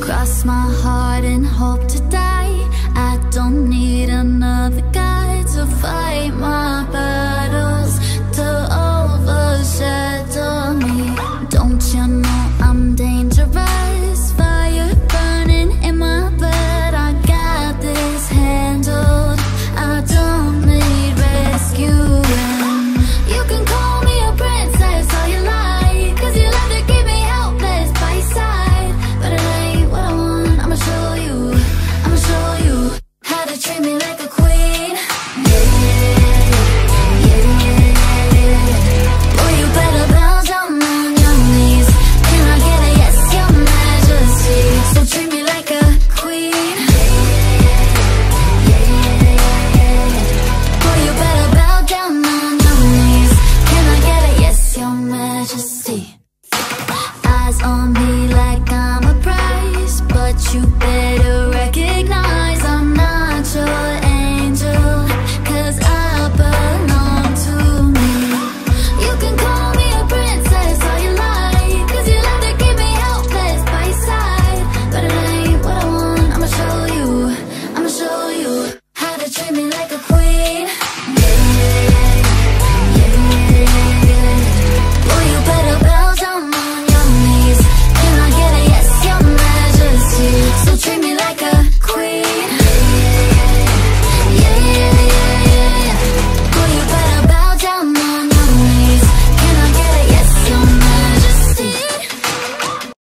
Cross my heart and hope to die. but you better